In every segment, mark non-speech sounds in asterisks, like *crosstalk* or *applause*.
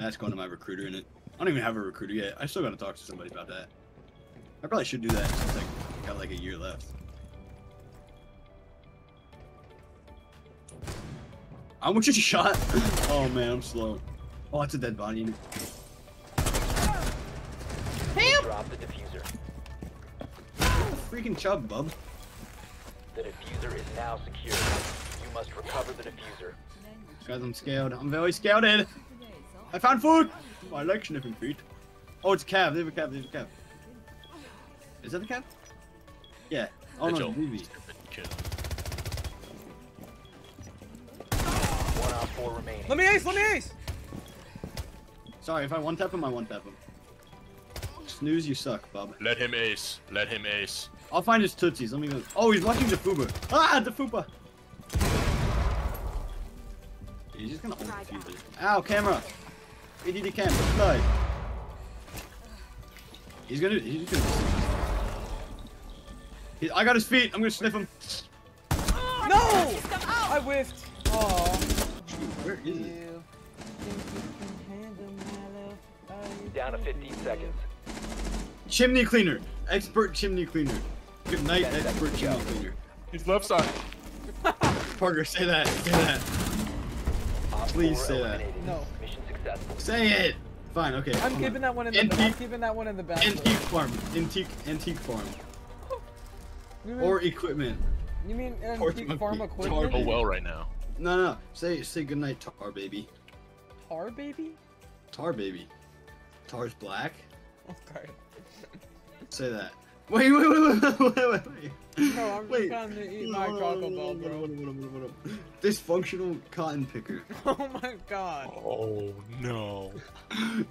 That's going to my recruiter in it. I don't even have a recruiter yet. I still gotta talk to somebody about that. I probably should do that since I got like a year left. I almost just *laughs* shot. Oh man, I'm slow. Oh, it's a dead body. Drop the defuser. Freaking chub, bub. The defuser is now secure. You must recover the defuser. Guys, I'm scared. I'm very scouted. I found food. Oh, I like sniffing feet. Oh, it's a cab. They have a cab. There's a cab. Is that the cab? Yeah. Oh no, Mitchell. BB. One op four remaining. Let me ace. Let me ace. Sorry, if I one tap him, I one tap him. Snooze, you suck, bub. Let him ace. Let him ace. I'll find his tootsies. Let me go. Oh, he's watching the Fuba. Ah, the Fuba. He's just gonna hold the fuse. Ow, camera. ADD cam. Let's die. He's gonna. He's gonna. He, I got his feet. I'm gonna sniff him. No! I whiffed. Oh. Where is he? You think you can handle my love? Are Down to 15 seconds. Chimney cleaner. Expert chimney cleaner. Good night, Ten expert chimney go. cleaner. He's left side. Parker, say that. Say that. Please say that. No. Mission successful. Say it. Fine. Okay. I'm keeping on. that one in the. I'm Antique- keeping that one in the back. Antique farm. Antique. Antique farm. *laughs* Mean, Or equipment. you mean antique monkey. farm Tar- *laughs* equipment? Oh well right now. No, no. no. Say say goodnight, Tar baby. Tar baby? Tar baby. Tar's black. *laughs* Okay. Say that. Wait, wait, wait, wait, wait, wait, wait. No, I'm just Wait. trying to eat my Hold on, Taco hold Bell, bro. Dysfunctional cotton picker. *laughs* Oh my god. Oh *laughs* no.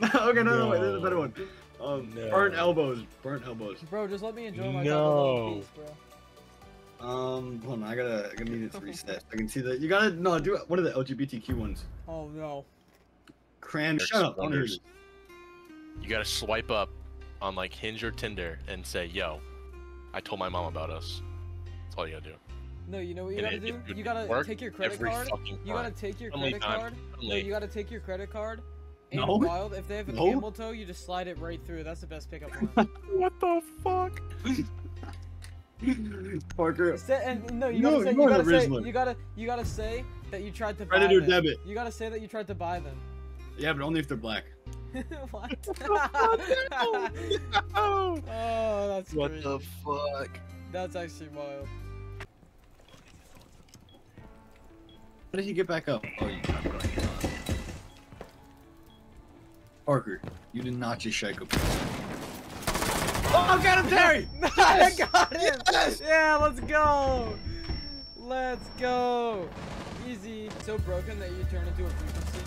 okay, no, no, wait. There's a better one. Um, No. burnt elbows. Burnt elbows. Bro, just let me enjoy my No. Taco Bell in peace, bro. Um, hold on. I gotta, I gotta need it to reset. I can see that. You gotta no do. One of the LGBTQ ones. Oh no. Cran. Shut up. I wanna hear Wonders. You gotta swipe up on like Hinge or Tinder and say, "Yo, I told my mom about us." That's all you gotta do. No, you know what you And gotta it- do? it would You gotta take your credit card. You gotta take your Only credit time. card. No, you gotta take your credit card. And No. wild, if they have a No. camel toe, you just slide it right through. That's the best pickup line. *laughs* What the fuck? *laughs* Parker. Say, and no, you No, gotta say, you you gotta say, you gotta, you gotta say that you tried to buy or them. debit. You gotta say that you tried to buy them. Yeah, but only if they're black. *laughs* what? *laughs* Oh, *laughs* oh, that's what crazy. the fuck? That's actually wild. How did he get back up? Oh, you got it. Parker, you did not just shake up. Oh, got him, Terry! I got him. Yes! Yeah, let's go. Let's go. Easy. So broken that you turn into a frequency.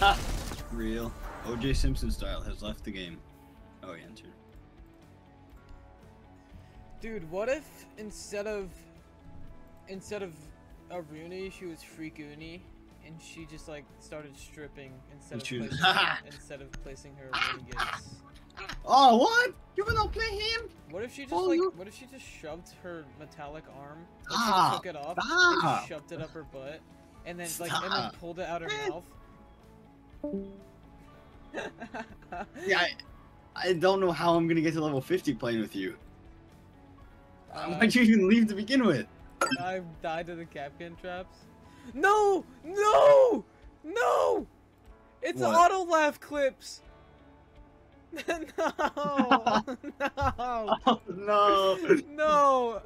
Ha! Real. OJ Simpson style has left the game. Oh, he entered. Dude, what if instead of instead of a Rooney, she was Freak Uni, and she just like started stripping instead of placing, *laughs* instead of placing her renegades. Oh, what? You gonna play him? What if she just Oh, like you- what if she just shoved her metallic arm, like, she took it off, Stop. and shoved it up her butt, and then like and then pulled it out of her eh. mouth? *laughs* Yeah, I, I don't know how I'm gonna get to level 50 playing with you. Uh, Why'd you even leave to begin with? I died to the Kapkan traps. No! No! No! It's What? auto laugh clips. *laughs* no! no! Oh, *laughs* no. No!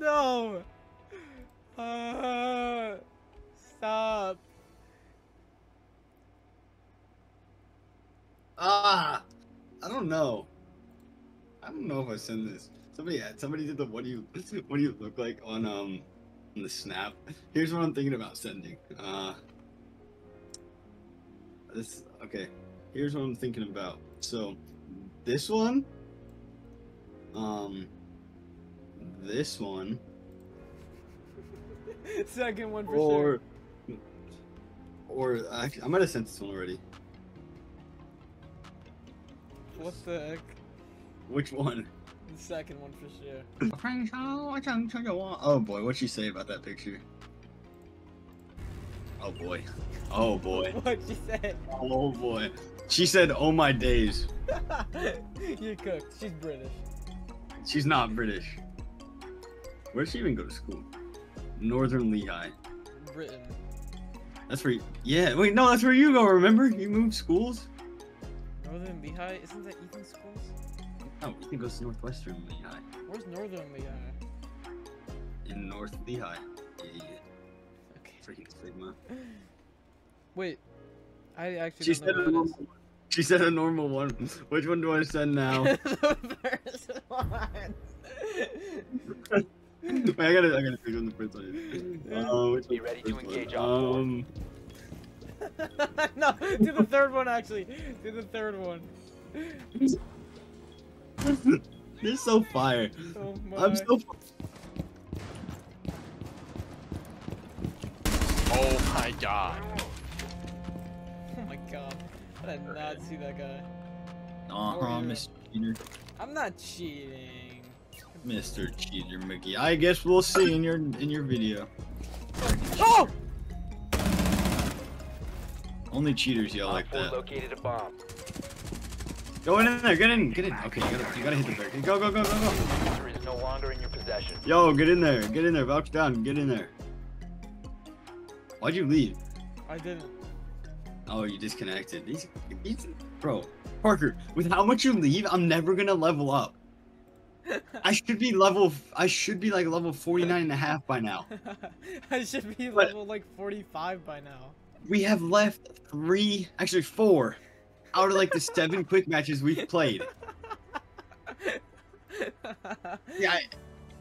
No! Uh, stop. Ah, I don't know. I don't know if I send this. Somebody, had somebody did the what do you, *laughs* what do you look like on um, on the snap. Here's what I'm thinking about sending. Uh, this okay. Here's what I'm thinking about. So, this one, um, this one, *laughs* Second one for or, sure. or I, I might have sent this one already. What the heck? Which one? The second one for sure. *coughs* Oh boy, what'd she say about that picture? Oh boy. Oh boy. *laughs* What'd she say? Oh boy. She said, "Oh my days." *laughs* you cooked. She's British. She's not British. Where'd she even go to school? Northern Lehigh. Britain. That's where. You, yeah. Wait, no, that's where you go. Remember, you moved schools. Northern Lehigh? Isn't that Ethan's schools? No, Ethan goes to Northwestern Lehigh. Where's Northern Lehigh? In North Lehigh. Yeah. Okay. Freaking Sigma. *laughs* Wait. I actually She don't said know a normal. one. She said a normal one. Which one do I send now? *laughs* the first one. *laughs* Wait, I gotta, I gotta pick on the first one. Uh, which Be one's ready to engage one? on. Um, *laughs* no, do the third one actually. Do the third one. *laughs* this is so fire. Oh. I'm so. Oh my god. Oh my god. I did not see that guy. Uh huh, Mr. Cheater. I'm not cheating. Mr. Cheater Mickey. I guess we'll see in your in your video. Only cheaters yell Op like that. located a bomb. Go in there, get in, get in. Okay, you gotta you gotta hit the brake. Go, go, go, go, go. User is no longer in your possession. Yo, get in there, get in there, vouch down, get in there. Why'd you leave? I didn't. Oh, you disconnected. These, these, bro, Parker, with how much you leave, I'm never gonna level up. *laughs* I should be level, I should be like level 49 and a half by now. *laughs* I should be But- level like 45 by now. We have left three, actually four, out of like the seven quick matches we've played. Yeah, I,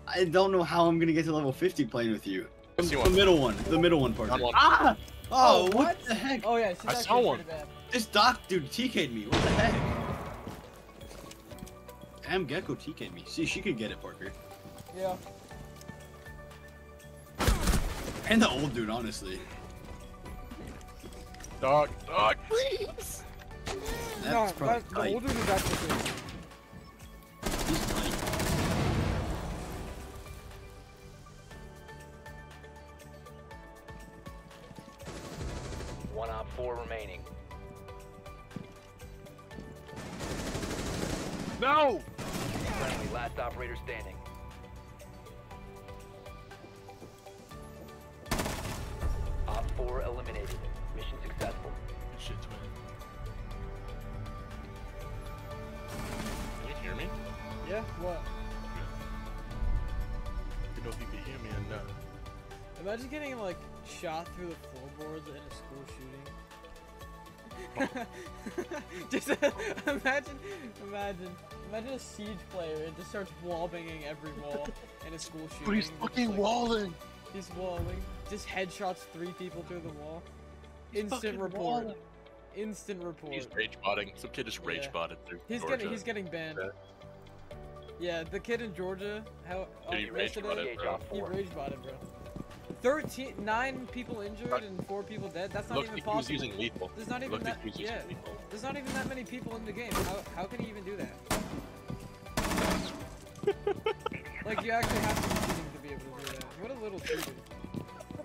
I don't know how I'm gonna get to level 50 playing with you. I The one. middle one, the middle one, Parker. Found one. Ah! Oh, Oh, what? what? the heck? oh yeah, she's I saw one. bad. This doc dude TK'd me. What the heck? Damn, Gecko TK'd me. See, she could get it, Parker. Yeah. And the old dude, honestly. Dog, dog, please. That's no, probably that, the tight. older is actually good. He's tight. One op 4 remaining. No. Friendly, last operator standing. Yeah. What? I don't know if you can hear me or not. Imagine getting like shot through the floorboards in a school shooting. *laughs* just uh, imagine, imagine, imagine a siege player and just starts wallbanging every wall in a school shooting. But he's just, fucking like, walling. He's walling. Just headshots three people through the wall. Instant report. walling. Instant report. He's rage botting. Some kid just rage Yeah. botted through He's Georgia. getting he's getting banned. Yeah. Yeah, the kid in Georgia, how Dude, he rage yesterday, botted, Engage bro. he 4. rage botted, bro. 13, nine people injured and four people dead. That's not Looked even like he was possible. using lethal. There's not even Looked that. like he was Yeah, using lethal. there's not even that many people in the game. How how can he even do that? *laughs* like you actually have to be cheating to be able to do that. What a little cheater,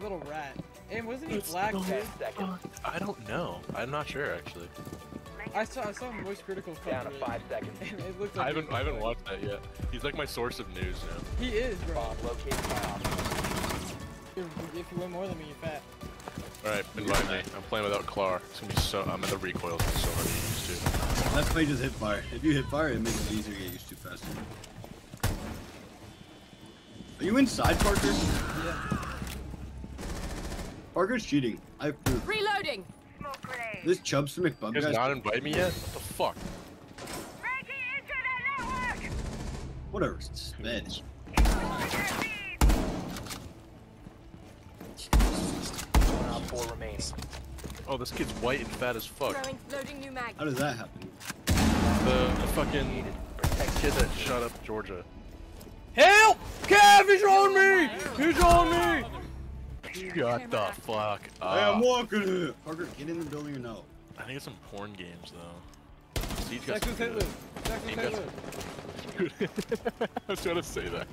little rat. And wasn't he It's black? no- too? 10 seconds. I don't know. I'm not sure actually. I saw I saw Moist Critical Down to cover it, 5 *laughs* seconds. and it looked like I haven't I haven't black. watched that yet. He's like my source of news now. He is, bro. Bomb located by op. If, if you win more than me, you're fat. All right, invite me. I'm playing without Clar. It's gonna be so. I'm in the recoils. It's so hard to get used to. That's why you just hit fire. If you hit fire, it makes it easier to get used to faster. Are you inside, Parker? Yeah. Parker's cheating. I have proof. Reloading. This Chubster McBum You guys guy's not invite me yet? What the fuck? whatever. It's bad. 4 remaining. Oh, this kid's white and fat as fuck. Throwing, loading new mag. How does that happen? The, the fucking kid that shot up Georgia. Help! Kev, he's on me! He's on me! Shut the fuck I am walking it. Parker, get in the building or no? I think it's some porn games though. Siege got Texas some hit good- loop. Texas hit got- loop. I was trying to say that.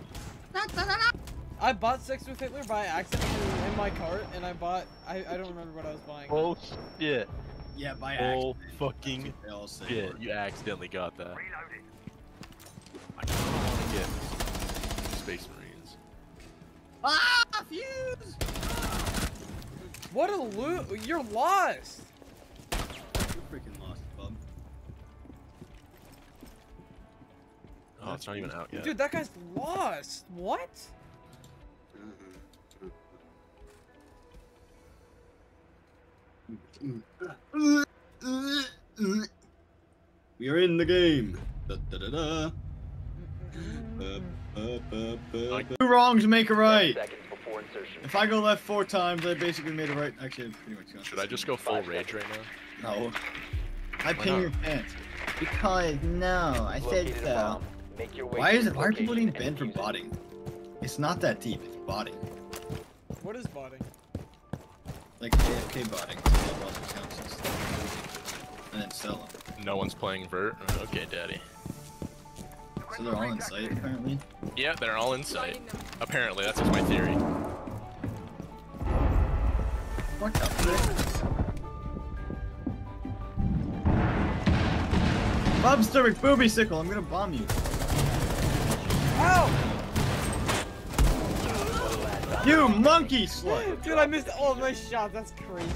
I bought Sex with Hitler by accident in my cart, and I bought. I, I don't remember what I was buying. Oh shit. Yeah, by Oh accident. Oh fucking They all say shit. You accidentally got that. I kinda wanna get Space Marines. Ah, fuse! What a loot! You're lost. You're freaking lost, bub. Oh, it's not even out yet. Dude, that guy's lost. What? We are in the game. Da, da, da, da. Two wrongs make a right. Seconds insertion. If I go left four times, I basically made a right. Actually, pretty much. got Should I just go full Five rage right now? No. I Why pin not? your pants. Because no, I said Located a so. Make your way Why is it? Why are people location getting banned for botting? It's not that deep. It's botting. What is botting? Like AFK botting. Sell all their accounts and. And then sell them. No one's playing Vert? Okay, daddy. So they're all in sight apparently. Yeah, they're all in sight. Apparently, that's just my theory. Fuck up. Bob Sturrick, booby sickle, I'm gonna bomb you. Ow! You monkey slut! Dude, I missed all my shots. That's crazy.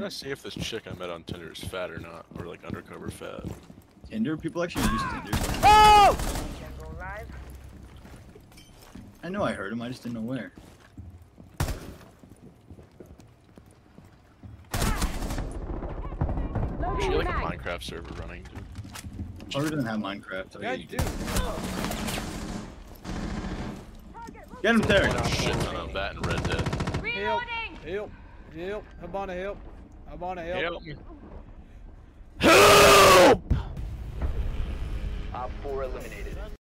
Right. I'm gonna see if this chick I met on Tinder is fat or not, or like undercover fat. Tinder? People actually use Tinder. Oh! I know I heard him, I just didn't know where. Is she like a Minecraft server running? Dude? Probably doesn't have Minecraft. so Yeah, you- dude. Get him, Terry! Oh, shit ton of that in Red Dead. Help! Help! Help! I'm help. I'm on a help. Help me. Op 4 eliminated.